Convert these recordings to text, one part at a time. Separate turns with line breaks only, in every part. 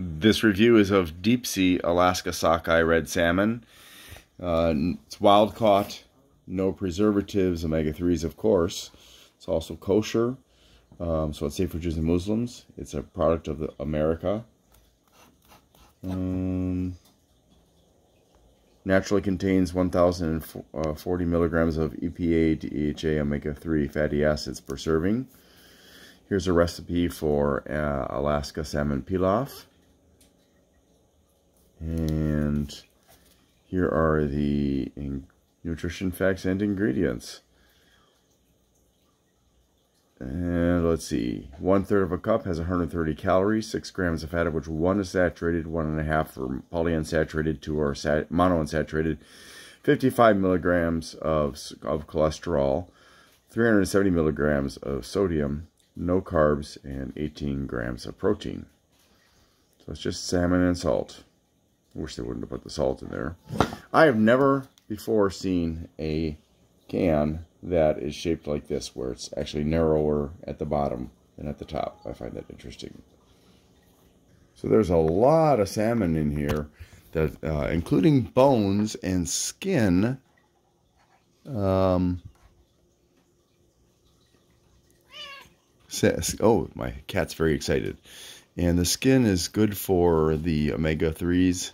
This review is of deep sea Alaska sockeye red salmon. Uh, it's wild caught, no preservatives, omega 3s, of course. It's also kosher, um, so it's safe for Jews and Muslims. It's a product of America. Um, naturally contains 1,040 milligrams of EPA, DHA, omega 3 fatty acids per serving. Here's a recipe for uh, Alaska salmon pilaf. And here are the nutrition facts and ingredients. And let's see, one third of a cup has 130 calories, six grams of fat, of which one is saturated, one and a half are polyunsaturated, two are sat monounsaturated, 55 milligrams of, of cholesterol, 370 milligrams of sodium, no carbs, and 18 grams of protein. So it's just salmon and salt. Wish they wouldn't have put the salt in there. I have never before seen a can that is shaped like this, where it's actually narrower at the bottom than at the top. I find that interesting. So there's a lot of salmon in here, that uh, including bones and skin. Um, oh, my cat's very excited. And the skin is good for the omega-3s.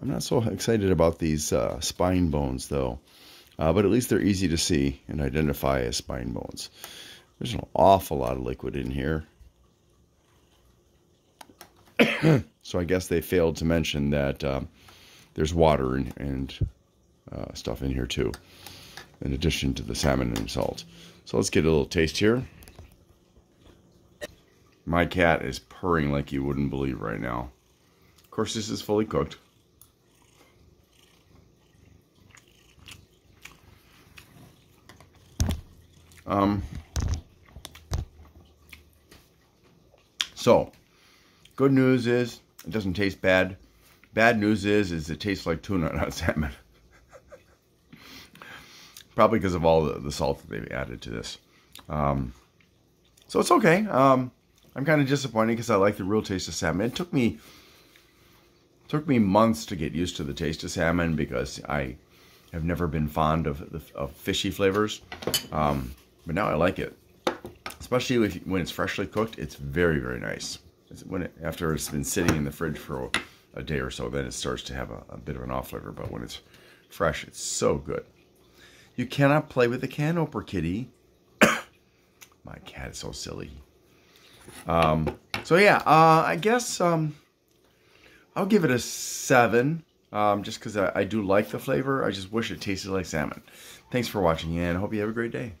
I'm not so excited about these uh, spine bones, though. Uh, but at least they're easy to see and identify as spine bones. There's an awful lot of liquid in here. so I guess they failed to mention that um, there's water and, and uh, stuff in here too, in addition to the salmon and salt. So let's get a little taste here. My cat is purring like you wouldn't believe right now. Of course, this is fully cooked. Um, so, good news is it doesn't taste bad. Bad news is, is it tastes like tuna, not salmon. Probably because of all the, the salt that they've added to this. Um, so it's okay. Um, I'm kind of disappointed because I like the real taste of salmon. It took me took me months to get used to the taste of salmon because I have never been fond of, of fishy flavors. Um, but now I like it. Especially if, when it's freshly cooked, it's very, very nice. It's when it, after it's been sitting in the fridge for a, a day or so, then it starts to have a, a bit of an off flavor. But when it's fresh, it's so good. You cannot play with the can opener, kitty. My cat is so silly. Um, so yeah, uh, I guess um, I'll give it a seven. Um, just because I, I do like the flavor. I just wish it tasted like salmon. Thanks for watching and hope you have a great day.